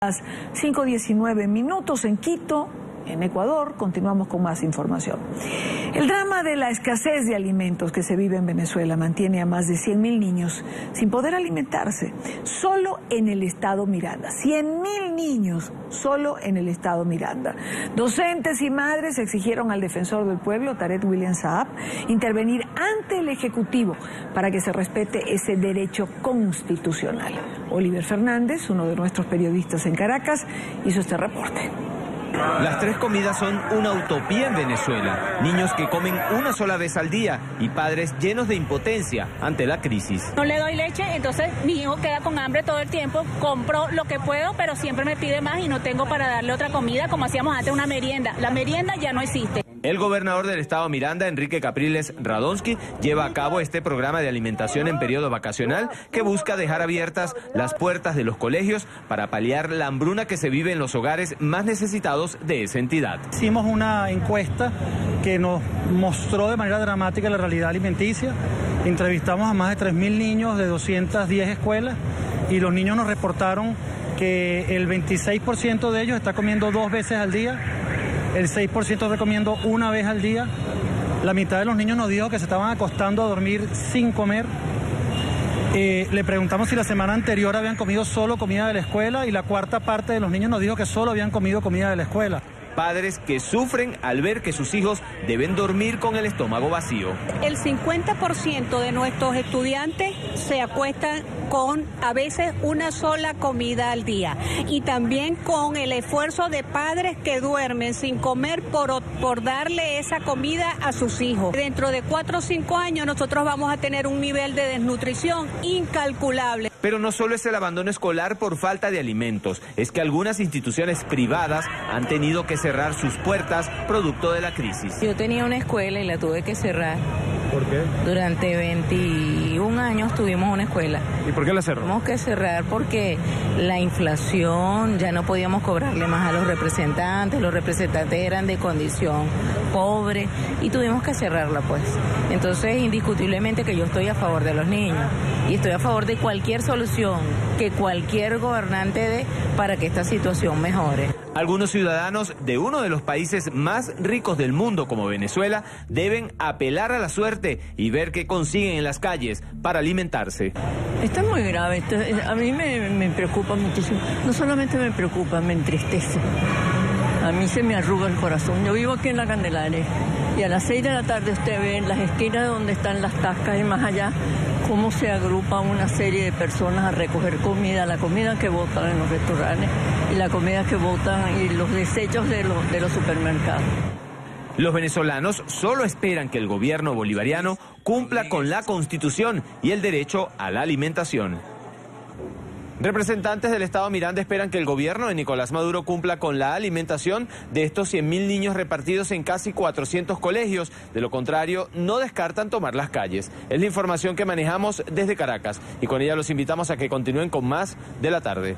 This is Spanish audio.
Las 5.19 minutos en Quito, en Ecuador, continuamos con más información. El drama de la escasez de alimentos que se vive en Venezuela mantiene a más de 100.000 niños sin poder alimentarse, solo en el estado Miranda. 100.000 niños solo en el estado Miranda. Docentes y madres exigieron al defensor del pueblo, Tarek William Saab, intervenir ante el Ejecutivo para que se respete ese derecho constitucional. Oliver Fernández, uno de nuestros periodistas en Caracas, hizo este reporte. Las tres comidas son una utopía en Venezuela. Niños que comen una sola vez al día y padres llenos de impotencia ante la crisis. No le doy leche, entonces mi hijo queda con hambre todo el tiempo. Compro lo que puedo, pero siempre me pide más y no tengo para darle otra comida como hacíamos antes, una merienda. La merienda ya no existe. El gobernador del estado Miranda, Enrique Capriles Radonsky, lleva a cabo este programa de alimentación en periodo vacacional que busca dejar abiertas las puertas de los colegios para paliar la hambruna que se vive en los hogares más necesitados de esa entidad. Hicimos una encuesta que nos mostró de manera dramática la realidad alimenticia. Entrevistamos a más de 3.000 niños de 210 escuelas y los niños nos reportaron que el 26% de ellos está comiendo dos veces al día el 6% recomiendo una vez al día. La mitad de los niños nos dijo que se estaban acostando a dormir sin comer. Eh, le preguntamos si la semana anterior habían comido solo comida de la escuela y la cuarta parte de los niños nos dijo que solo habían comido comida de la escuela padres que sufren al ver que sus hijos deben dormir con el estómago vacío. El 50% de nuestros estudiantes se acuestan con a veces una sola comida al día y también con el esfuerzo de padres que duermen sin comer por, por darle esa comida a sus hijos. Dentro de cuatro o cinco años nosotros vamos a tener un nivel de desnutrición incalculable. Pero no solo es el abandono escolar por falta de alimentos, es que algunas instituciones privadas han tenido que cerrar sus puertas producto de la crisis. Yo tenía una escuela y la tuve que cerrar. ¿Por qué? Durante 21 años tuvimos una escuela. ¿Y por qué la cerró? Tuvimos que cerrar porque la inflación, ya no podíamos cobrarle más a los representantes, los representantes eran de condición pobre y tuvimos que cerrarla pues. Entonces, indiscutiblemente que yo estoy a favor de los niños y estoy a favor de cualquier solución que cualquier gobernante dé para que esta situación mejore. Algunos ciudadanos de uno de los países más ricos del mundo como Venezuela deben apelar a la suerte y ver qué consiguen en las calles para alimentarse. Esto es muy grave, a mí me, preocupa muchísimo. No solamente me preocupa, me entristece. A mí se me arruga el corazón. Yo vivo aquí en la Candelaria y a las seis de la tarde usted ve en las esquinas donde están las tascas y más allá cómo se agrupa una serie de personas a recoger comida, la comida que botan en los restaurantes y la comida que botan y los desechos de los, de los supermercados. Los venezolanos solo esperan que el gobierno bolivariano cumpla con la constitución y el derecho a la alimentación. Representantes del Estado Miranda esperan que el gobierno de Nicolás Maduro cumpla con la alimentación de estos 100.000 niños repartidos en casi 400 colegios. De lo contrario, no descartan tomar las calles. Es la información que manejamos desde Caracas y con ella los invitamos a que continúen con más de la tarde.